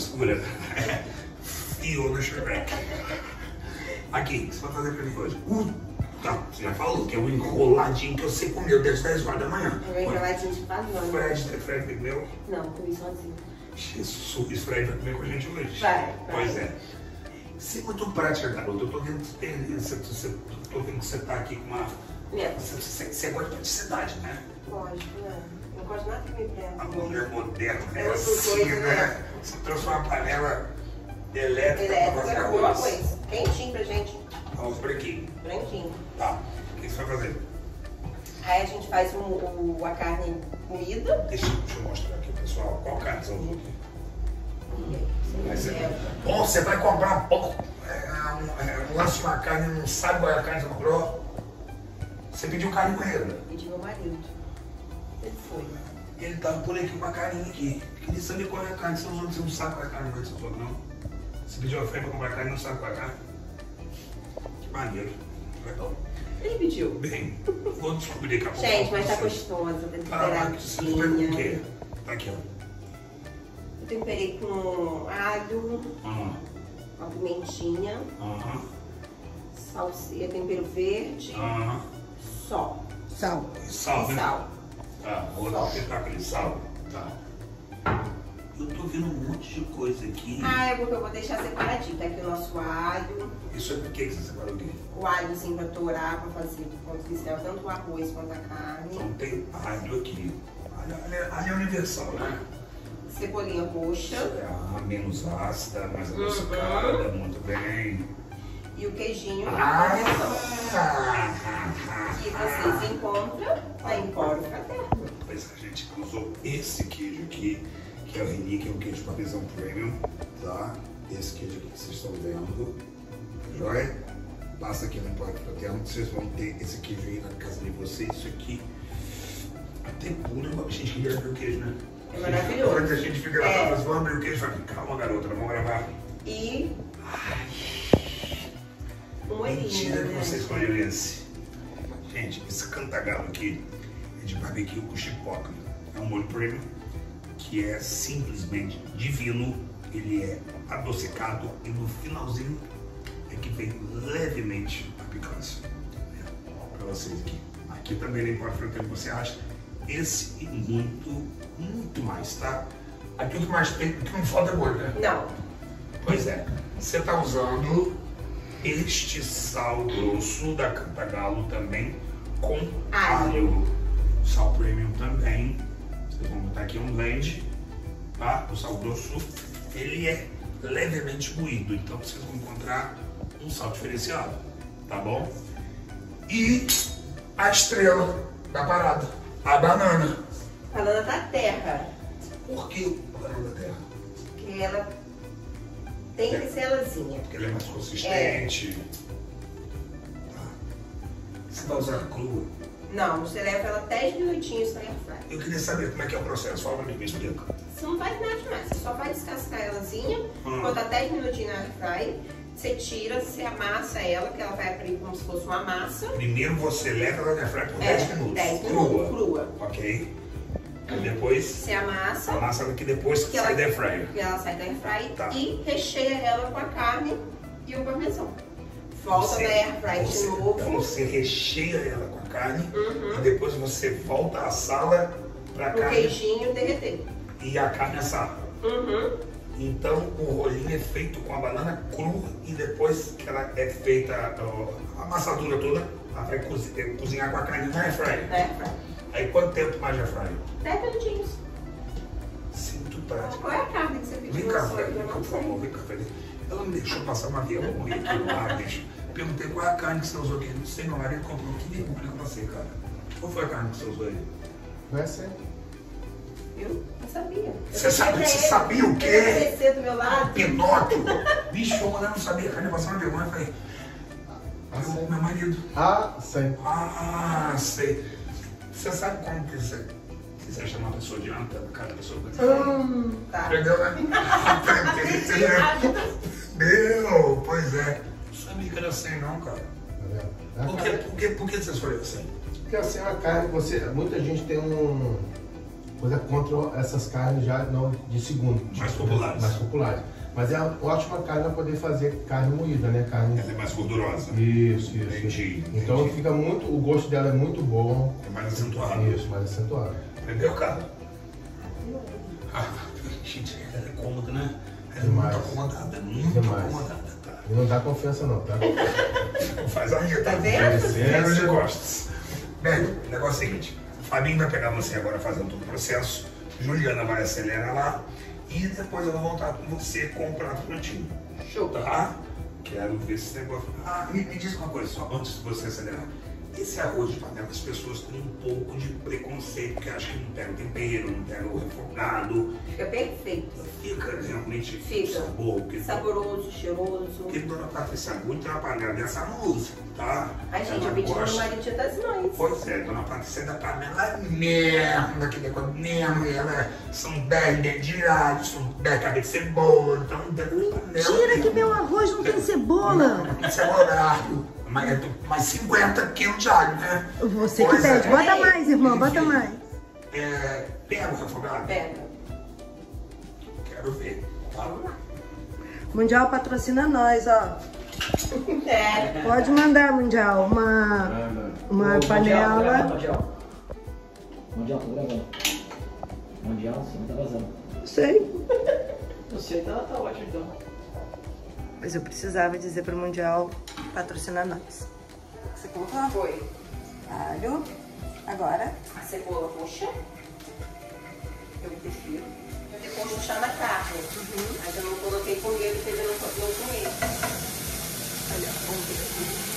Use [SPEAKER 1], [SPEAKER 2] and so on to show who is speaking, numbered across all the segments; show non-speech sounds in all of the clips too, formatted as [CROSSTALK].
[SPEAKER 1] frescura. Fio no Shrek. Aqui, você vai fazer pra mim hoje? Uh, tá, você já falou que é um enroladinho que eu sei comer desde 10 horas da manhã.
[SPEAKER 2] Eu vou enroladinho de pavão.
[SPEAKER 1] Fred, Fred meu.
[SPEAKER 2] Não, comi sozinho.
[SPEAKER 1] Jesus, Fred vai comer com a gente hoje.
[SPEAKER 2] Vai, vai.
[SPEAKER 1] Pois é. Você é muito prática, garoto. Eu tô vendo, que você, tô vendo que você tá aqui com uma. Você, você, você gosta de praticidade, né?
[SPEAKER 2] Lógico, né? Me
[SPEAKER 1] A mulher moderna, né? Assim,
[SPEAKER 2] doida,
[SPEAKER 1] né?
[SPEAKER 2] né?
[SPEAKER 1] Você trouxe uma panela elétrica pra fazer
[SPEAKER 2] Elétrica
[SPEAKER 1] arroz.
[SPEAKER 2] arroz. Quentinho pra gente.
[SPEAKER 1] Arroz branquinho.
[SPEAKER 2] Branquinho.
[SPEAKER 1] Tá. O que você vai fazer?
[SPEAKER 2] Aí a gente faz o, o- a carne moída.
[SPEAKER 1] Deixa, deixa eu mostrar aqui, pessoal. Qual carne você usou aqui?
[SPEAKER 2] Aí, você é,
[SPEAKER 1] Bom, você vai comprar pão. É, um, é, um lance de uma carne, não sabe qual é a carne que você comprou. Você pediu carne ele.
[SPEAKER 2] pedi meu marido. Ele foi.
[SPEAKER 1] Ele tava por aqui com uma carinha aqui. Queria saber qual é a carne. Você usou, você não sabe qual é a carne que você usou, não? Você pediu a frente pra comprar carne não sabe qual é a carne? Que maneiro. Legal.
[SPEAKER 2] Ele pediu.
[SPEAKER 1] Bem, vou descobrir daqui a pouco.
[SPEAKER 2] Gente, mas tá
[SPEAKER 1] Você-
[SPEAKER 2] gostosa, tá
[SPEAKER 1] Ah, quê?
[SPEAKER 2] temperadinha.
[SPEAKER 1] Tá aqui, ó.
[SPEAKER 2] Eu temperei com alho,
[SPEAKER 1] Aham,
[SPEAKER 2] uma pimentinha,
[SPEAKER 1] aham,
[SPEAKER 2] salsicha, tempero verde,
[SPEAKER 1] aham.
[SPEAKER 2] só.
[SPEAKER 3] Sal.
[SPEAKER 1] E Sal, né?
[SPEAKER 2] sal.
[SPEAKER 1] Tá, vou
[SPEAKER 2] Sal.
[SPEAKER 1] tentar aquele sal. Tá. Eu tô vendo um monte de coisa aqui.
[SPEAKER 2] Ah, é porque eu vou deixar separadinho. Tá aqui o nosso alho,
[SPEAKER 1] Isso é por que você separou aqui?
[SPEAKER 2] o alho assim pra torar, pra fazer, quando quiser, tanto o arroz quanto a carne.
[SPEAKER 1] Então tem alho aqui. Alho, alho, alho é universal, né?
[SPEAKER 2] Cebolinha roxa
[SPEAKER 1] É menos ácida, mais adocicada, muito bem.
[SPEAKER 2] e o queijinho
[SPEAKER 1] Ah!
[SPEAKER 2] que vocês encontram na Empório
[SPEAKER 1] Pois a gente usou esse queijo aqui, que é o Reni, que é um queijo parmesão premium, tá? Esse queijo aqui que vocês estão vendo, joia? Passa aqui no Impacto Fraterno, que vocês vão ter esse queijo aí na casa de vocês. Isso aqui, até puro, a gente queria ver o queijo, né?
[SPEAKER 2] É maravilhoso.
[SPEAKER 1] Antes a gente fica lá,
[SPEAKER 2] É.
[SPEAKER 1] mas vamos abrir o queijo fala, calma garota, vamos gravar.
[SPEAKER 2] E um olhinho,
[SPEAKER 1] Mentira que
[SPEAKER 2] né?
[SPEAKER 1] você escolheu esse. Gente, esse cantagalo aqui é de barbecue com chipotle. É um molho premium que é simplesmente divino. Ele é adocicado e no finalzinho é que vem levemente a picância. Né? Pra vocês aqui. Aqui também não importa o que você acha. Esse e muito, muito mais, tá? Aqui o que mais tem, o que não falta é molho, né?
[SPEAKER 2] Não,
[SPEAKER 1] Pois é, você está usando este sal grosso da Cantagalo também com
[SPEAKER 2] Alho.
[SPEAKER 1] alho. Sal premium também. Vocês vão botar aqui um blend, tá? O sal grosso, ele é levemente moído, então vocês vão encontrar um sal diferenciado, tá bom? E a estrela da parada, a banana.
[SPEAKER 2] banana da terra,
[SPEAKER 1] Por que banana da terra?
[SPEAKER 2] que ela tem que ser elazinha.
[SPEAKER 1] Porque ela é mais consistente. Tá. Você vai usar crua?
[SPEAKER 2] Não, você leva ela 10 minutinhos na airfryer.
[SPEAKER 1] Eu queria saber como é que é o processo. Fala pra mim, me explica.
[SPEAKER 2] Você não faz nada demais, você só vai descascar elazinha,
[SPEAKER 1] Hum.
[SPEAKER 2] botar 10 minutinhos na airfryer, você tira, você amassa ela, que ela vai abrir como se fosse uma massa.
[SPEAKER 1] Primeiro você leva ela na airfryer por
[SPEAKER 2] É,
[SPEAKER 1] 10 minutos.
[SPEAKER 2] 10
[SPEAKER 1] crua.
[SPEAKER 2] minutos, crua.
[SPEAKER 1] Ok. Aí depois,
[SPEAKER 2] Você amassa,
[SPEAKER 1] amassa aqui depois que
[SPEAKER 2] que
[SPEAKER 1] sai
[SPEAKER 2] ela,
[SPEAKER 1] da airfryer.
[SPEAKER 2] que ela sai da airfryer
[SPEAKER 1] Tá.
[SPEAKER 2] e recheia ela com a carne e o parmesão. Volta
[SPEAKER 1] Você-
[SPEAKER 2] na airfryer de
[SPEAKER 1] você-
[SPEAKER 2] novo.
[SPEAKER 1] Então você recheia ela com a carne
[SPEAKER 2] Uhum.
[SPEAKER 1] e depois você volta à sala pra
[SPEAKER 2] o
[SPEAKER 1] carne
[SPEAKER 2] queijinho derreter.
[SPEAKER 1] e a carne assar.
[SPEAKER 2] Uhum.
[SPEAKER 1] Então o rolinho é feito com a banana crua e depois que ela é feita ó, a amassadura toda, ela vai cozi- eh, cozinhar com a carne na airfryer.
[SPEAKER 2] Na airfryer.
[SPEAKER 1] Aí quanto tempo mais de airfryer?
[SPEAKER 2] 10 minutinhos.
[SPEAKER 1] Sinto prático.
[SPEAKER 2] Qual é a carne que você pediu?
[SPEAKER 1] Vem cá,
[SPEAKER 2] Eu
[SPEAKER 1] por favor, vem cá. Ela me deixou passar uma vergonha aqui no ar, bicho. Perguntei qual é a carne que você usou aqui. Não sei, meu marido comprou. Que vergonha com você, cara. Qual foi a carne que você usou aí?
[SPEAKER 3] Vai ser.
[SPEAKER 2] Eu não sabia. Eu
[SPEAKER 1] Você
[SPEAKER 2] pra
[SPEAKER 1] você sabia o quê?
[SPEAKER 2] Descer do meu lado.
[SPEAKER 1] Pinóquio! [LAUGHS] Bicho, eu não sabia. A carne passou uma vergonha. Eu falei,
[SPEAKER 3] Ah,
[SPEAKER 1] meu,
[SPEAKER 3] sei.
[SPEAKER 1] meu marido.
[SPEAKER 3] Ah, sei.
[SPEAKER 1] Ah, sei. Você sabe como que você quiser chamar a pessoa de anta, cada pessoa vai
[SPEAKER 3] Hum,
[SPEAKER 2] Tá.
[SPEAKER 1] Entendeu, né? [LAUGHS] Entendeu? Meu, pois é. Era assim não, cara.
[SPEAKER 3] vendo?
[SPEAKER 1] Por que, por que, por que você escolheu assim?
[SPEAKER 3] Porque assim, é uma carne que você. Muita gente tem um. Pois é contra essas carnes já não de segundo.
[SPEAKER 1] Mais populares.
[SPEAKER 3] Mais populares. Mas é uma ótima carne para poder fazer carne moída, né? Carne.
[SPEAKER 1] Ela é mais gordurosa.
[SPEAKER 3] Isso, isso.
[SPEAKER 1] Entendi,
[SPEAKER 3] Então
[SPEAKER 1] entendi.
[SPEAKER 3] fica muito. O gosto dela é muito bom.
[SPEAKER 1] É mais acentuado.
[SPEAKER 3] Isso, mais acentuado.
[SPEAKER 1] Entendeu, cara? [LAUGHS] Ah, [LAUGHS] gente, ela é cômoda, né? Ela é
[SPEAKER 3] Demais.
[SPEAKER 1] muito acomodada, é muito
[SPEAKER 3] Demais.
[SPEAKER 1] acomodada?
[SPEAKER 3] E não dá confiança não, tá? [LAUGHS]
[SPEAKER 1] Faz a minha,
[SPEAKER 2] Tá vendo?
[SPEAKER 1] De costas. Bem, o negócio é o seguinte: o Fabinho vai pegar você agora fazendo todo o processo, Juliana vai acelerar lá e depois eu vou voltar com você com o prato prontinho.
[SPEAKER 2] Show.
[SPEAKER 1] Tá? Quero ver esse negócio. Ah, me, me diz uma coisa só, antes de você acelerar. Esse arroz de panela, as pessoas têm um pouco de preconceito, porque acham que não pega o tempero, não pega o refogado.
[SPEAKER 2] Fica perfeito.
[SPEAKER 1] Fica realmente
[SPEAKER 2] Fica.
[SPEAKER 1] sabor. Porque
[SPEAKER 2] Saboroso, cheiroso.
[SPEAKER 1] porque Dona Patrícia tem uma panela dessa música, tá?
[SPEAKER 2] Ai, gente,
[SPEAKER 1] Ela
[SPEAKER 2] eu pedi no
[SPEAKER 1] gosta-
[SPEAKER 2] marido das mães.
[SPEAKER 1] Pois é, Dona Patrícia é da panela mesmo, daquele negócio mesmo, e ela são 10 dentes de alho, são 10 cabeças de cebola, então...
[SPEAKER 4] Tira que meu arroz não tem cebola.
[SPEAKER 1] Cebola, alho, mais, mais 50 quilos de alho, né?
[SPEAKER 4] Você que
[SPEAKER 1] Pois é.
[SPEAKER 4] pede. Bota mais, irmão, bota mais.
[SPEAKER 1] É, pega o refogado,
[SPEAKER 2] Pega.
[SPEAKER 1] quero ver, tá?
[SPEAKER 4] Mundial patrocina nós, ó.
[SPEAKER 2] É.
[SPEAKER 4] Pode mandar, Mundial, uma, uma
[SPEAKER 5] Ô,
[SPEAKER 4] panela.
[SPEAKER 5] Mundial, Mundial. Mundial, tô gravando. Mundial, sim, tá vazando.
[SPEAKER 4] Sei.
[SPEAKER 5] Eu sei, tá, tá ótimo então.
[SPEAKER 4] Mas eu precisava dizer pro Mundial patrocinar nós. Você colocou?
[SPEAKER 2] Foi.
[SPEAKER 4] Alho. Agora.
[SPEAKER 2] A cebola roxa. Eu prefiro. Eu depois puxar na carne. Mas eu não coloquei com medo, porque eu não, não comi.
[SPEAKER 4] Olha, vamos ver aqui.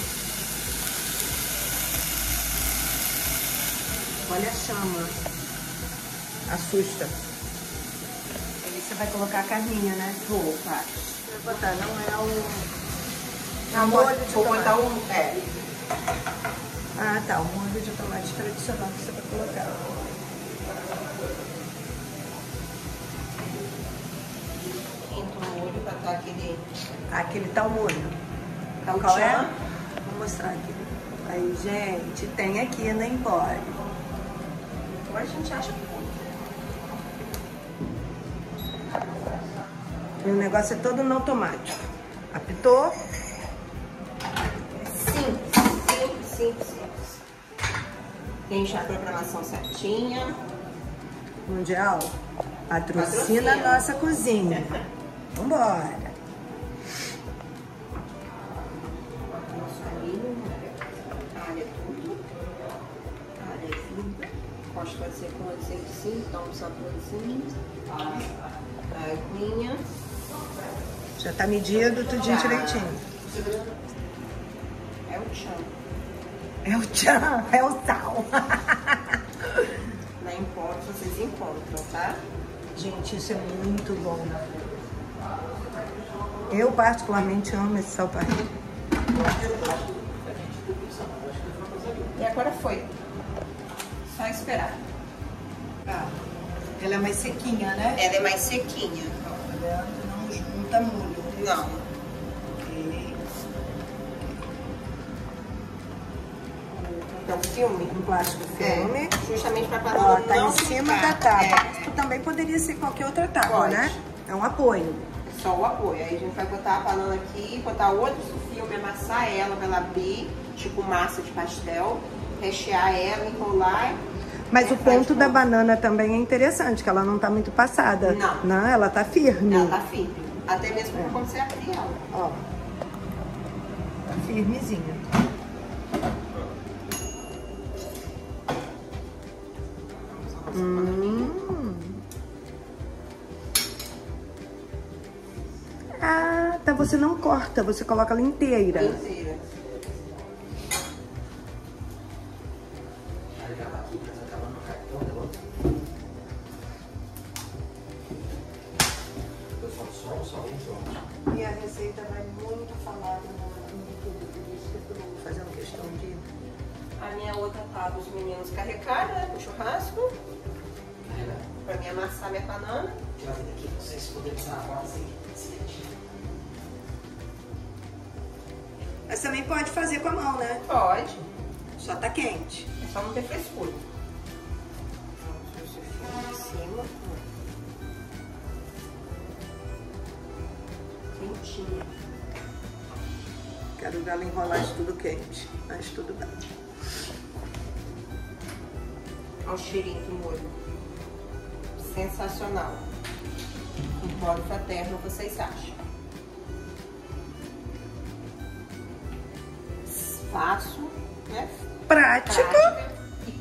[SPEAKER 4] Olha a chama. Assusta. Aí você vai colocar a carninha, né?
[SPEAKER 2] Vou, tá.
[SPEAKER 4] Botar, não é o.
[SPEAKER 2] Não,
[SPEAKER 4] molho
[SPEAKER 2] vou,
[SPEAKER 4] de
[SPEAKER 2] vou
[SPEAKER 4] tomate.
[SPEAKER 2] botar um. É.
[SPEAKER 4] Ah, tá. O molho de tomate tradicional que você vai colocar.
[SPEAKER 2] Entra o molho pra dar aquele.
[SPEAKER 4] Aquele tal molho.
[SPEAKER 2] Tá o
[SPEAKER 4] Qual é? Vou mostrar aqui. Aí, gente, tem aqui na Empório.
[SPEAKER 2] Agora a gente acha que
[SPEAKER 4] o negócio é todo no automático. Apitou,
[SPEAKER 2] Simples, simples, simples, simples. Tem já a programação certinha.
[SPEAKER 4] mundial. Patrocina
[SPEAKER 2] Patrocina.
[SPEAKER 4] a nossa cozinha. Vambora.
[SPEAKER 2] É é. Pode fazer com azeite sim, dá saborzinho. A aguinha.
[SPEAKER 4] Já tá medido tudinho direitinho.
[SPEAKER 2] É o chão.
[SPEAKER 4] É o tchan, é o sal. [LAUGHS]
[SPEAKER 2] Na Empório vocês encontram, tá?
[SPEAKER 4] Gente, isso é muito bom. Eu particularmente amo esse sal.
[SPEAKER 2] E agora foi. Só esperar.
[SPEAKER 4] Ah, ela é mais sequinha, né?
[SPEAKER 2] Ela é mais sequinha.
[SPEAKER 4] Ela não
[SPEAKER 2] Não.
[SPEAKER 4] Ok.
[SPEAKER 2] É um filme.
[SPEAKER 4] Um plástico filme.
[SPEAKER 2] É, justamente pra
[SPEAKER 4] Ó,
[SPEAKER 2] panela
[SPEAKER 4] tá
[SPEAKER 2] não
[SPEAKER 4] em cima
[SPEAKER 2] ficar.
[SPEAKER 4] da tábua.
[SPEAKER 2] É,
[SPEAKER 4] também poderia ser qualquer outra tábua,
[SPEAKER 2] Pode.
[SPEAKER 4] né? É um apoio.
[SPEAKER 2] só o apoio. Aí a gente vai botar a banana aqui, botar outro filme, amassar ela pra ela abrir, tipo massa de pastel, rechear ela, enrolar.
[SPEAKER 4] Mas
[SPEAKER 2] É,
[SPEAKER 4] o ponto da banana também é interessante, que ela não tá muito passada.
[SPEAKER 2] Não.
[SPEAKER 4] ela tá firme.
[SPEAKER 2] Ela tá firme. Até mesmo
[SPEAKER 4] É.
[SPEAKER 2] quando você abrir ela.
[SPEAKER 4] Ó. Firmezinha. Hum. Ah, tá. Você não corta, você coloca ela inteira.
[SPEAKER 2] Inteira. Minha outra tábua os meninos carregaram, né? Pro churrasco. Pra mim amassar minha banana.
[SPEAKER 5] Tirar daqui pra vocês poderem usar a base excelente.
[SPEAKER 4] Mas também pode fazer com a mão, né?
[SPEAKER 2] Pode.
[SPEAKER 4] Só tá quente.
[SPEAKER 2] É só não ter frescura. cima. Quentinha.
[SPEAKER 4] Quero ver ela enrolar isso tudo quente. Mas tudo bem.
[SPEAKER 2] Olha o cheirinho do molho. Sensacional. Um pó fraterno, vocês acham? Fácil, né?
[SPEAKER 4] Prática.
[SPEAKER 2] Prática. E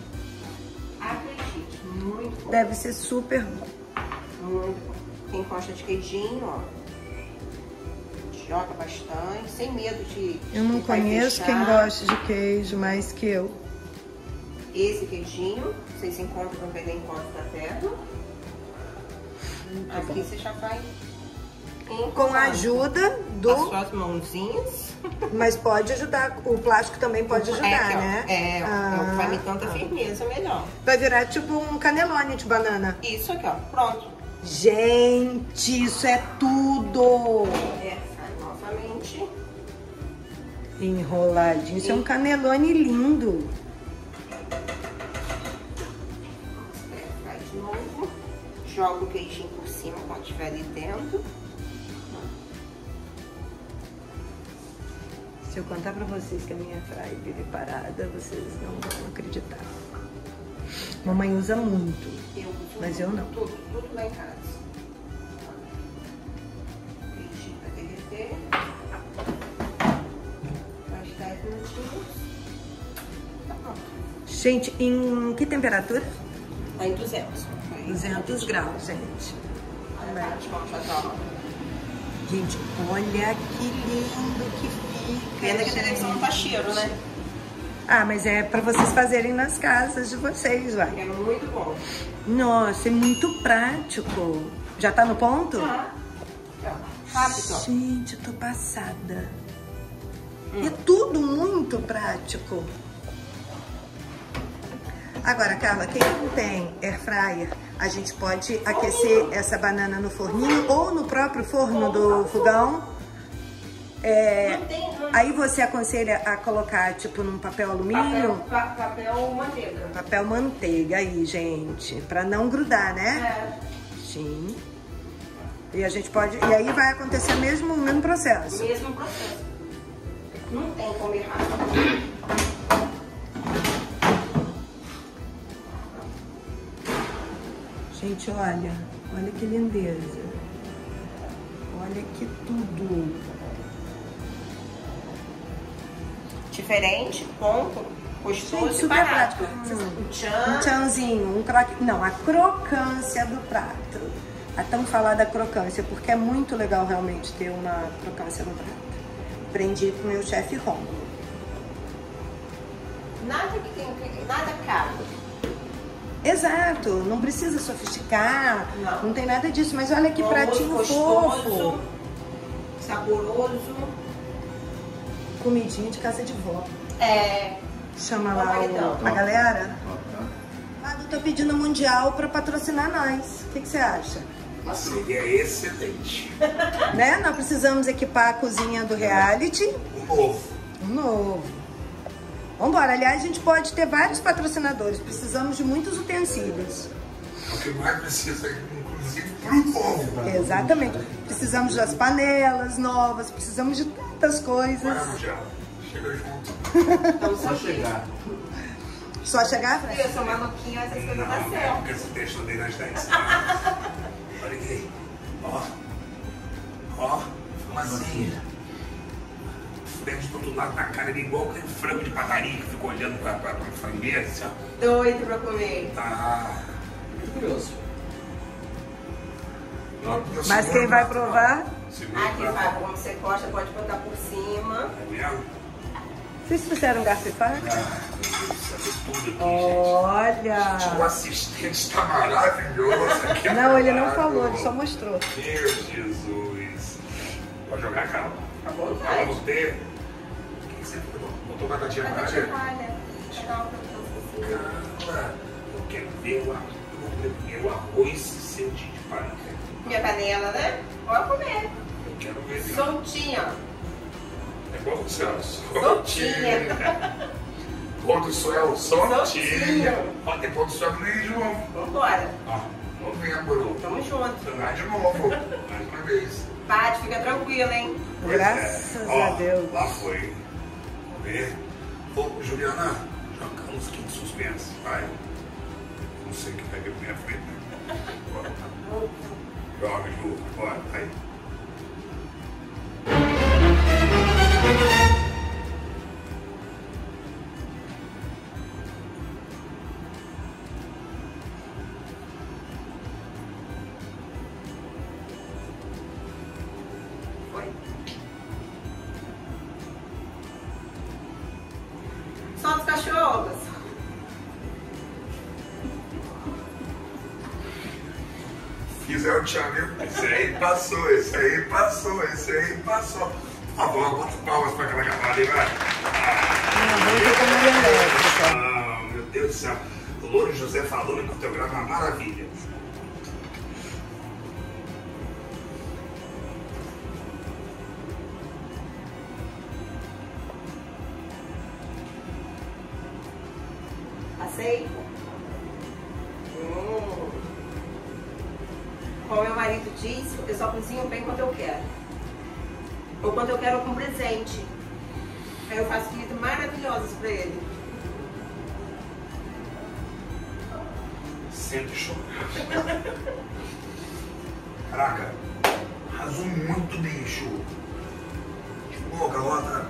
[SPEAKER 2] acredite, muito bom.
[SPEAKER 4] Deve ser super bom.
[SPEAKER 2] Muito bom. Quem gosta de queijinho, ó. Joga bastante, sem medo de.
[SPEAKER 4] Eu não
[SPEAKER 2] de
[SPEAKER 4] conheço quem gosta de queijo mais que eu.
[SPEAKER 2] Esse queijinho, vocês encontram Belém Encontro da Terra. Aqui você já vai.
[SPEAKER 4] Com a ajuda
[SPEAKER 2] As
[SPEAKER 4] do.
[SPEAKER 2] suas mãozinhas. [LAUGHS]
[SPEAKER 4] Mas pode ajudar. O plástico também pode ajudar,
[SPEAKER 2] é, que, ó,
[SPEAKER 4] né?
[SPEAKER 2] É, é o que vai me dando a
[SPEAKER 4] Ah.
[SPEAKER 2] firmeza melhor.
[SPEAKER 4] Vai virar tipo um canelone de banana.
[SPEAKER 2] Isso aqui, ó. Pronto.
[SPEAKER 4] Gente, isso é tudo!
[SPEAKER 2] É, sai novamente.
[SPEAKER 4] Enroladinho. Isso é um canelone lindo.
[SPEAKER 2] Joga o queijinho por cima quando estiver ali dentro.
[SPEAKER 4] Se eu contar pra vocês que a minha fry vive parada, vocês não vão acreditar. Mamãe usa muito.
[SPEAKER 2] Eu uso
[SPEAKER 4] Mas eu não.
[SPEAKER 2] Tudo, tudo lá em casa. Queijinho vai derreter. Mais 10 minutinhos. Tá pronto.
[SPEAKER 4] Gente, em que temperatura?
[SPEAKER 2] Tá em 200. Aí,
[SPEAKER 4] 200 graus, gente. Gente, olha que lindo que fica.
[SPEAKER 2] Pena que a televisão não tá cheiro, né?
[SPEAKER 4] Ah, mas é pra vocês fazerem nas casas de vocês, vai.
[SPEAKER 2] É muito bom.
[SPEAKER 4] Nossa, é muito prático. Já tá no ponto?
[SPEAKER 2] Tá. Ó. Rápido.
[SPEAKER 4] Gente, eu tô passada. É tudo muito prático. Agora, Carla, quem não tem air fryer, a gente pode aquecer essa banana no forninho ou no próprio forno do fogão. É, aí você aconselha a colocar, tipo, num papel alumínio?
[SPEAKER 2] Papel, pa- papel manteiga.
[SPEAKER 4] Papel manteiga aí, gente, pra não grudar, né?
[SPEAKER 2] É,
[SPEAKER 4] Sim. E a gente pode. E aí vai acontecer mesmo o mesmo processo.
[SPEAKER 2] mesmo processo. Não tem como errar.
[SPEAKER 4] Gente, olha, olha que lindeza. Olha que tudo.
[SPEAKER 2] Diferente, ponto, gostoso
[SPEAKER 4] Gente,
[SPEAKER 2] e
[SPEAKER 4] super
[SPEAKER 2] barato.
[SPEAKER 4] prático. Hum.
[SPEAKER 2] Um
[SPEAKER 4] Um
[SPEAKER 2] tchan.
[SPEAKER 4] tchanzinho, um croque. Não, a crocância do prato. A tão falada crocância, porque é muito legal realmente ter uma crocância no prato. Aprendi com o meu chefe Romulo.
[SPEAKER 2] Nada que tem, nada caro.
[SPEAKER 4] Exato, não precisa sofisticar,
[SPEAKER 2] Não.
[SPEAKER 4] não tem nada disso, mas olha que
[SPEAKER 2] Um
[SPEAKER 4] pratinho
[SPEAKER 2] almoço
[SPEAKER 4] fofo.
[SPEAKER 2] gostoso, saboroso.
[SPEAKER 4] Comidinha de casa de vó.
[SPEAKER 2] É,
[SPEAKER 4] Chama
[SPEAKER 2] Ó,
[SPEAKER 4] lá o, a galera. Ah, eu tô pedindo mundial pra patrocinar nós. O que, você acha?
[SPEAKER 1] Seria excelente. [LAUGHS]
[SPEAKER 4] né? Nós precisamos equipar a cozinha do reality.
[SPEAKER 1] Um novo.
[SPEAKER 4] Um novo. Vambora. Aliás, a gente pode ter vários patrocinadores. Precisamos de muitos utensílios.
[SPEAKER 1] O que mais precisa, inclusive, pro novo.
[SPEAKER 4] Exatamente. Precisamos das panelas novas, precisamos de tantas coisas.
[SPEAKER 1] Vamos já. Chega junto.
[SPEAKER 2] então
[SPEAKER 3] Só chegar.
[SPEAKER 4] Só chegar, Fred?
[SPEAKER 2] Eu sou maluquinha, essas coisas dão
[SPEAKER 1] Não,
[SPEAKER 2] certo.
[SPEAKER 1] porque esse texto dele nós dez. Olha aqui. Ó. Ó. Fumacinha. De todo lado na cara, ele é igual aquele frango de padaria que fica olhando pra, pra, pra frangueira, assim, ó.
[SPEAKER 2] Doido pra comer.
[SPEAKER 1] Tá.
[SPEAKER 5] Muito curioso.
[SPEAKER 4] Mas quem vai provar?
[SPEAKER 2] Aqui,
[SPEAKER 1] pra-
[SPEAKER 2] Fábio, como você gosta, pode botar por cima.
[SPEAKER 1] É mesmo?
[SPEAKER 4] Vocês trouxeram garfo e faca?
[SPEAKER 1] Ah, saber tudo aqui, gente.
[SPEAKER 4] Olha!
[SPEAKER 1] O assistente está maravilhoso aqui.
[SPEAKER 4] Não, ele não falou, ele só mostrou.
[SPEAKER 1] Meu Jesus. Pode jogar, Carla?
[SPEAKER 2] À vontade.
[SPEAKER 1] Fala você.
[SPEAKER 2] Proporção
[SPEAKER 1] Carla, eu quero ver o, arroz- eu quero ver o arroz seu de palha.
[SPEAKER 2] Minha panela, né? Pode comer.
[SPEAKER 1] Eu quero ver.
[SPEAKER 2] Soltinha.
[SPEAKER 1] É do céu.
[SPEAKER 2] Soltinha.
[SPEAKER 1] Pôr do céu, soltinha. Ó, tem pôr do céu que nem de novo.
[SPEAKER 2] Vambora.
[SPEAKER 1] Ó, novembro.
[SPEAKER 2] Tamo junto.
[SPEAKER 1] Vai de novo, mais uma vez.
[SPEAKER 2] Paty, fica tranquila, hein?
[SPEAKER 1] Pois
[SPEAKER 4] Graças
[SPEAKER 1] é. Ó,
[SPEAKER 4] a Deus.
[SPEAKER 1] Lá foi. Ver. Ô, Juliana, joga uns que de suspense. Vai. Não sei o que vai vir pra minha frente. né? Joga, Ju. Bora, vai. O Thiago. Esse aí passou, esse aí passou, esse aí passou. Por favor, bota palmas pra aquela cavada aí, vai. Ah, meu Deus do céu. O Louro José falou no fotograma uma maravilha. Senta e chora. Caraca, arrasou muito bem, show. Pô, Galota,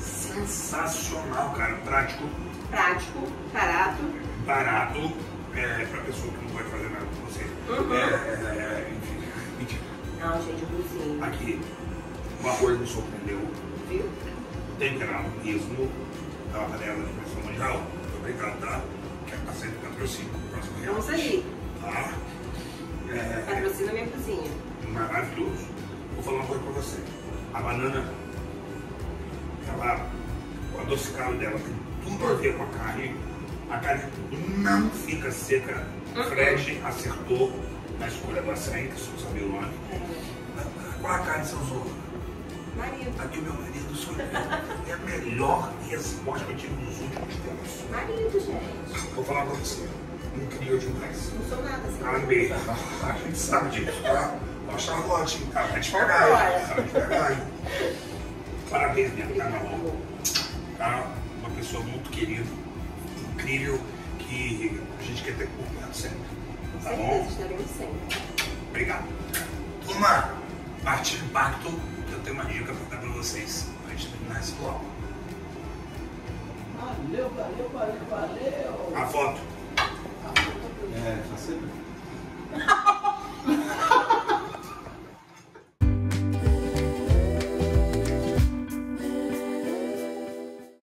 [SPEAKER 1] sensacional, cara. Prático,
[SPEAKER 2] Prático, barato.
[SPEAKER 1] barato, é, pra pessoa que não pode fazer nada com você.
[SPEAKER 2] Uhum.
[SPEAKER 1] É, é, é, enfim, mentira.
[SPEAKER 2] Não, gente, eu cozinho.
[SPEAKER 1] Aqui, uma coisa me surpreendeu.
[SPEAKER 2] Viu?
[SPEAKER 1] Temperado mesmo da panela de pressão mundial. Obrigado, tá? Que é parceiro do patrocínio.
[SPEAKER 2] Vamos aí.
[SPEAKER 1] Tá? É,
[SPEAKER 2] Patrocina minha cozinha.
[SPEAKER 1] maravilhoso. Vou falar uma coisa pra você. A banana, ela, o adocicado dela tem tudo a ver com a carne. A carne não fica seca. Fred acertou na escolha do açaí, que você não sabia o nome. Qual a carne você usou?
[SPEAKER 2] Marido.
[SPEAKER 1] Aqui o meu marido só é a melhor resposta que eu tive nos últimos tempos.
[SPEAKER 2] Marido, gente.
[SPEAKER 1] Vou falar pra você. Incrível demais.
[SPEAKER 2] Não sou nada assim.
[SPEAKER 1] Amei. A gente sabe disso, tá? Ó, a Charlotte, tá? Vai te pagar,
[SPEAKER 2] Olha.
[SPEAKER 1] hein? Vai te pagar, hein? Parabéns, minha tá na mão. Tá? Uma pessoa muito querida, incrível, que a gente quer ter por perto sempre.
[SPEAKER 2] Com
[SPEAKER 1] Tá
[SPEAKER 2] certeza,
[SPEAKER 1] bom?
[SPEAKER 2] estaremos sempre.
[SPEAKER 1] Obrigado. Turma, parte do impacto, eu tenho uma dica pra dar pra vocês. Pra gente terminar esse bloco.
[SPEAKER 5] Valeu, valeu, valeu, valeu.
[SPEAKER 1] A foto.
[SPEAKER 3] É, tá sempre. [LAUGHS]